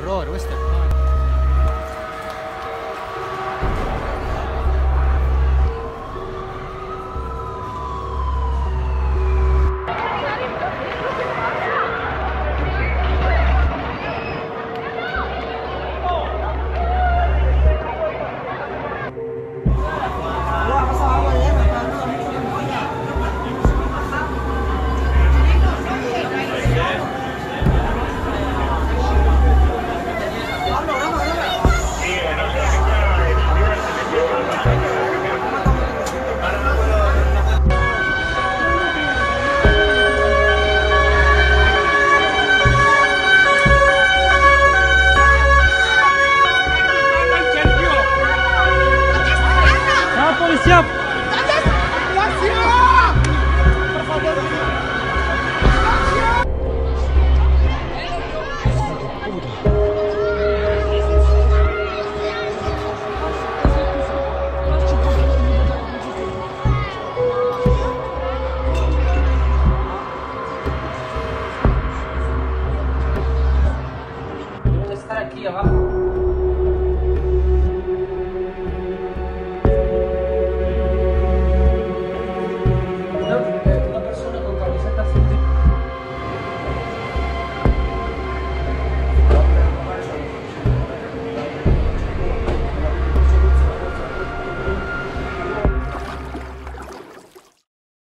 error, Western. 一二